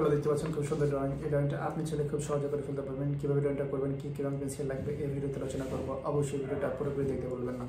Hello, দেখতে পাচ্ছেন খুব সুন্দর ড্রয়িং এই ড্রয়িংটা আপনি ছেলে খুব সহজে করে ফেলতে পারবেন। কীভাবে ড্রয়িংটা করবেন, কী কী রঙ পেন্সিল লাগবে, এই ভিডিওতে আলোচনা করব। অবশ্যই ভিডিওটা পুরোপুরি দেখতে বলবেন না।